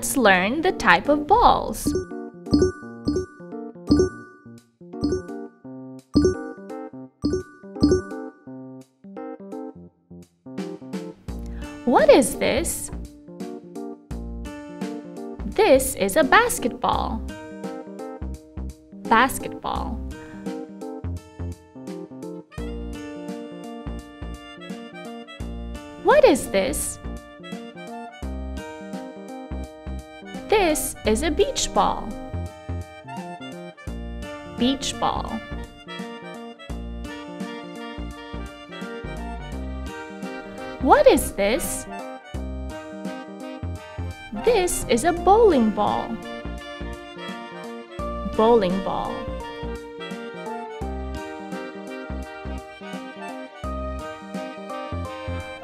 Let's learn the type of balls. What is this? This is a basketball. Basketball. What is this? This is a beach ball. Beach ball. What is this? This is a bowling ball. Bowling ball.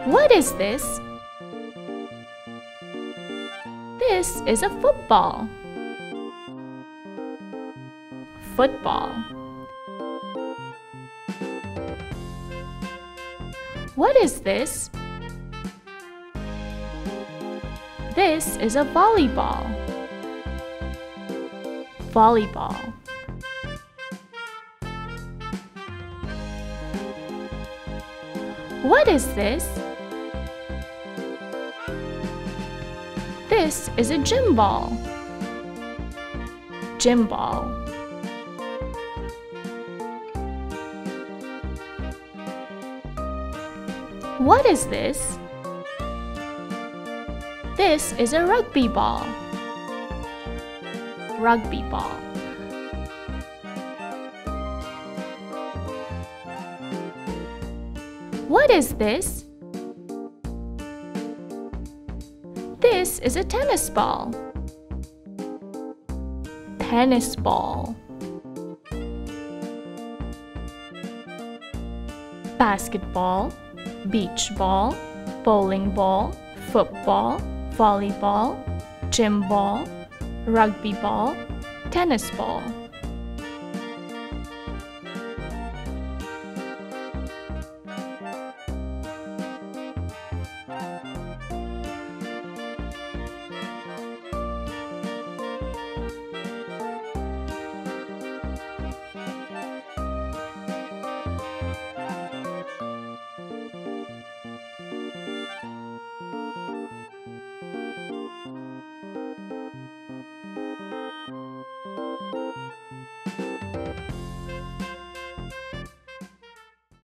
What is this? This is a football. Football. What is this? This is a volleyball. Volleyball. What is this? This is a gym ball. Gym ball. What is this? This is a rugby ball. Rugby ball. What is this? This is a tennis ball. Tennis ball. Basketball, beach ball, bowling ball, football, volleyball, gym ball, rugby ball, tennis ball.